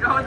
然后咱